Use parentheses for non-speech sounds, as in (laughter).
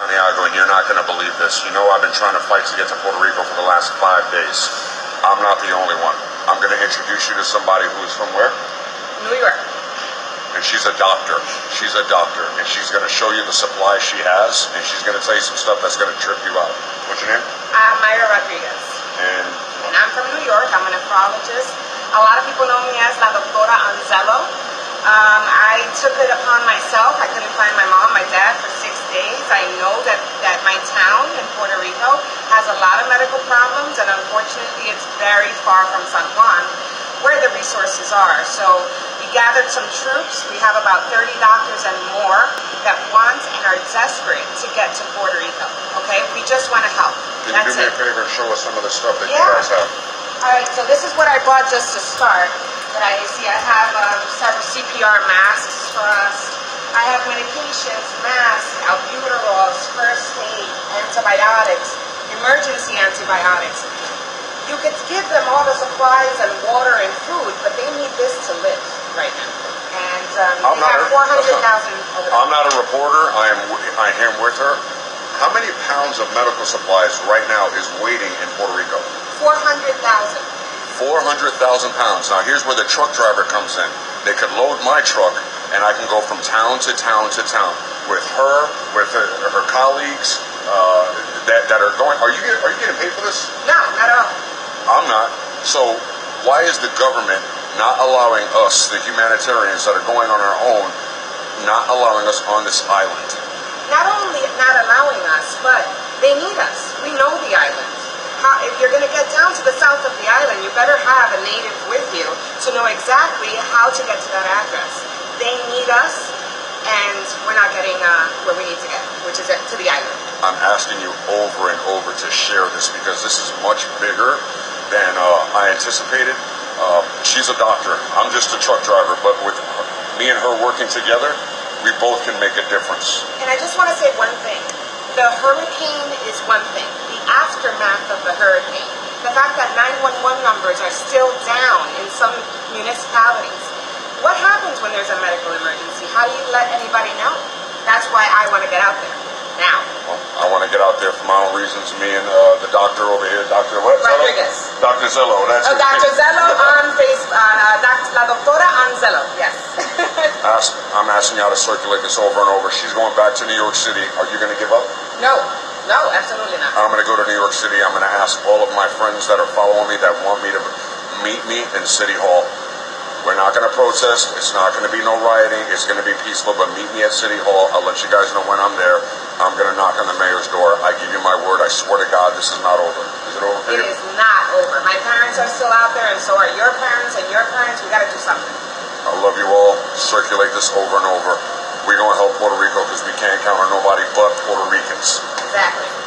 Santiago, and you're not going to believe this. You know I've been trying to fight to get to Puerto Rico for the last five days. I'm not the only one. I'm going to introduce you to somebody who is from where? New York. And she's a doctor. She's a doctor, and she's going to show you the supplies she has, and she's going to tell you some stuff that's going to trip you out. What's your name? I'm Myra Rodriguez. And And I'm from New York. I'm a nephrologist. A lot of people know me as La Doctora Anzello. Um, I took it upon myself. I couldn't find my mom, my dad for six days. I know that, that my town in Puerto Rico has a lot of medical problems, and unfortunately, it's very far from San Juan, where the resources are. So we gathered some troops. We have about 30 doctors and more that want and are desperate to get to Puerto Rico. Okay, we just want to help. can you do me it. a favor and show us some of the stuff that you guys have? All right, so this is what I bought just to start. But I see I have um, several CPR masks for us. I have medications, masks, albuterols, first aid, antibiotics, emergency antibiotics. You could give them all the supplies and water and food, but they need this to live right now. And um, I'm not have a- that's 400,000. I'm not a reporter. I am I am with her. How many pounds of medical supplies right now is waiting in Puerto Rico? 400,000. 400,000 pounds. Now, here's where the truck driver comes in. They could load my truck, and I can go from town to town to town with her, with her, her colleagues uh, that, that are going. Are you get- are you getting paid for this? No, not at all. I'm not. So, why is the government not allowing us, the humanitarians that are going on our own, not allowing us on this island? not only not allowing us, but they need us. We know the island. How, if you're going to get down to the south of the island, you better have a native with you to know exactly how to get to that address. They need us, and we're not getting uh, where we need to get, which is to the island. I'm asking you over and over to share this because this is much bigger than uh, I anticipated. Uh, she's a doctor. I'm just a truck driver, but with me and her working together, we both can make a difference. And I just want to say one thing. The hurricane is one thing. The aftermath of the hurricane, the fact that 911 numbers are still down in some municipalities. What happens when there's a medical emergency? How do you let anybody know? That's why I want to get out there now. Well, I want to get out there for my own reasons. Me and uh, the doctor over here, Dr. What? Zello? Rodriguez. Dr. Zello. That's Oh, Dr. name. Zello on Facebook. Uh, Doc- La Doctora Anzello. Yes. (laughs) Ask, I'm asking you how to circulate this over and over. She's going back to New York City. Are you going to give up? no. No, absolutely not. I'm going to go to New York City. I'm going to ask all of my friends that are following me that want me to meet me in City Hall. Not going to protest. It's not going to be no rioting. It's going to be peaceful, but meet me at City Hall. I'll let you guys know when I'm there. I'm going to knock on the mayor's door. I give you my word. I swear to God, this is not over. Is it over It is not over. My parents are still out there, and so are your parents and your parents. We got to do something. I love you all. Circulate this over and over. We're going to help Puerto Rico because we can't count on nobody but Puerto Ricans. Exactly.